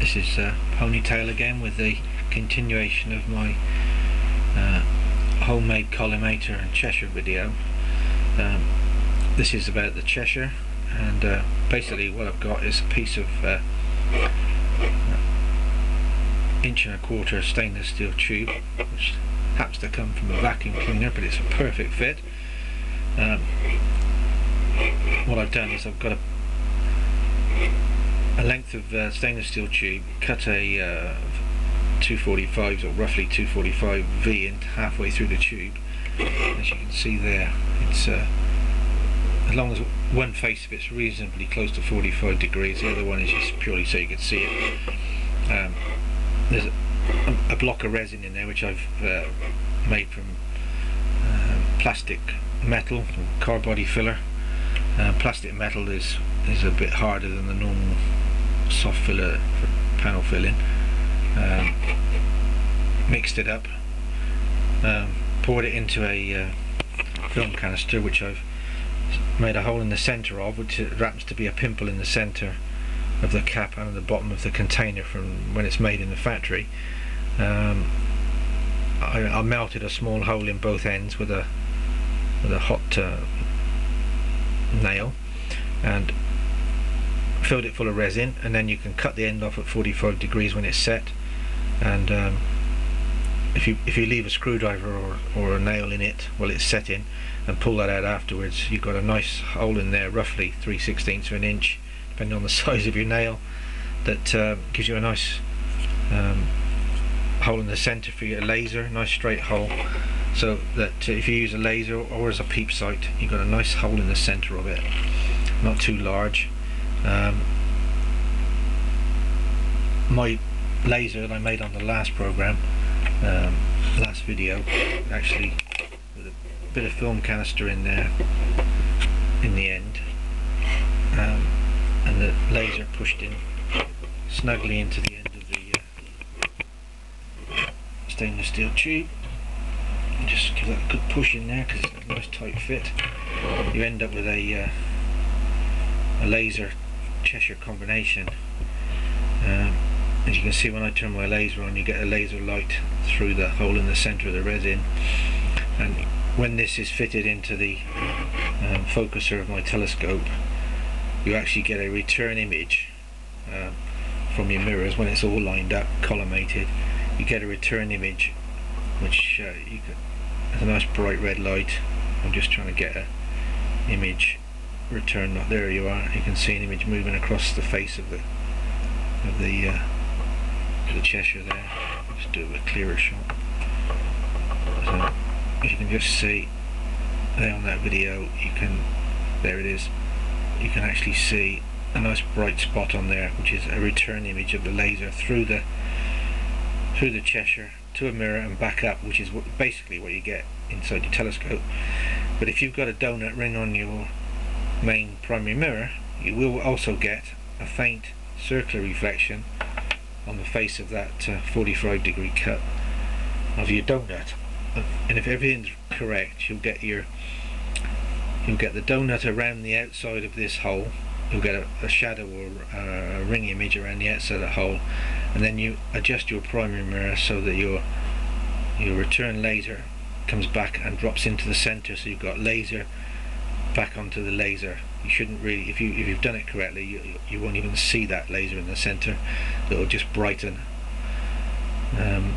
this is uh, Ponytail again with the continuation of my uh, homemade collimator and Cheshire video. Um, this is about the Cheshire and uh, basically what I've got is a piece of uh, inch and a quarter stainless steel tube which happens to come from a vacuum cleaner but it's a perfect fit. Um, what I've done is I've got a a length of uh, stainless steel tube, cut a uh, 245s or roughly 245 V in halfway through the tube. As you can see there, it's uh, as long as one face of it's reasonably close to 45 degrees, the other one is just purely so you can see it. Um, there's a, a, block of resin in there which I've uh, made from uh, plastic metal, car body filler. Uh, plastic metal is is a bit harder than the normal soft filler for panel filling. Um, mixed it up. Um, poured it into a uh, film canister which I've made a hole in the center of which happens to be a pimple in the center of the cap and the bottom of the container from when it's made in the factory. Um, I, I, melted a small hole in both ends with a with a hot uh, nail and filled it full of resin and then you can cut the end off at 45 degrees when it's set. And um, if you if you leave a screwdriver or, or a nail in it while it's setting and pull that out afterwards you've got a nice hole in there roughly 3 16ths of an inch depending on the size of your nail that uh, gives you a nice um, hole in the center for your laser nice straight hole. So that uh, if you use a laser or as a peep sight you've got a nice hole in the center of it. Not too large um, my laser that I made on the last program, um, last video, actually with a bit of film canister in there in the end, um, and the laser pushed in snugly into the end of the uh, stainless steel tube. Just give that a good push in there because it's a nice tight fit. You end up with a uh, a laser Cheshire combination. Um, as you can see when I turn my laser on you get a laser light through the hole in the center of the resin. And when this is fitted into the um, focuser of my telescope you actually get a return image um, from your mirrors. When it's all lined up collimated you get a return image which uh, you can, has a nice bright red light. I'm just trying to get an image return. There you are. You can see an image moving across the face of the of the uh, the Cheshire there. Just do a clearer shot. So as you can just see there on that video you can there it is. You can actually see a nice bright spot on there which is a return image of the laser through the through the Cheshire to a mirror and back up which is what, basically what you get inside your telescope. But if you've got a donut ring on your main primary mirror you will also get a faint circular reflection on the face of that uh, 45 degree cut of your donut. And if everything's correct you'll get your you'll get the donut around the outside of this hole. You'll get a, a shadow or a ring image around the outside of the hole. And then you adjust your primary mirror so that your your return laser comes back and drops into the center. So you've got laser back onto the laser. You shouldn't really if you if you've done it correctly you, you won't even see that laser in the center. It'll just brighten. Um,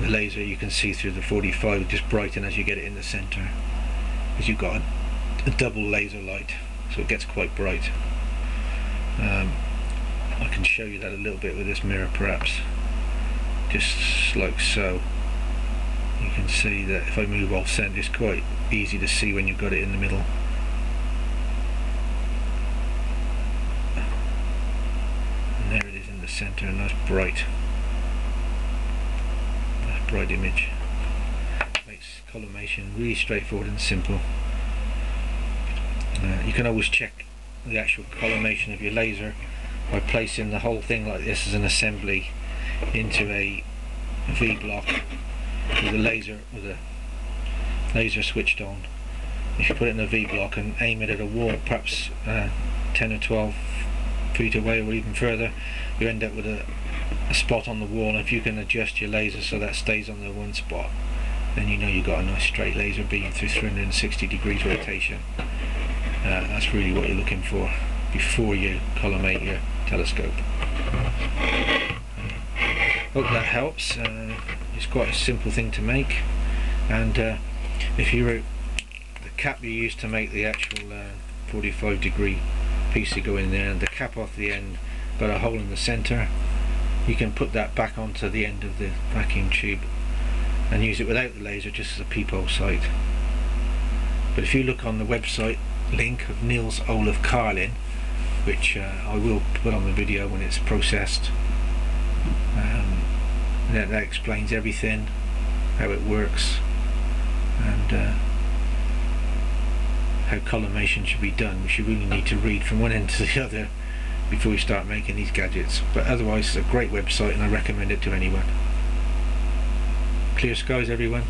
the laser you can see through the 45 just brighten as you get it in the center. Because you've got a, a, double laser light so it gets quite bright. Um, I can show you that a little bit with this mirror perhaps. Just like so. You can see that if I move off center it's quite easy to see when you've got it in the middle center, a nice bright, nice bright image. Makes collimation really straightforward and simple. Uh, you can always check the actual collimation of your laser by placing the whole thing like this as an assembly into a V block with a laser with a laser switched on. If you put it in a V block and aim it at a wall, perhaps uh, 10 or 12 feet away or even further, you end up with a, a spot on the wall. If you can adjust your laser so that stays on the one spot, then you know you've got a nice straight laser beam through 360 degrees rotation. Uh, that's really what you're looking for before you collimate your telescope. Hope that helps. Uh, it's quite a simple thing to make, and uh, if you were the cap you use to make the actual uh, 45 degree piece to go in there, and the cap off the end but a hole in the center, you can put that back onto the end of the vacuum tube and use it without the laser just as a peephole sight. But if you look on the website link of Nils Olof Carlin, which uh, I will put on the video when it's processed, um, that, that explains everything, how it works, and uh, how collimation should be done, which you really need to read from one end to the other before you start making these gadgets. But otherwise, it's a great website and I recommend it to anyone. Clear skies, everyone.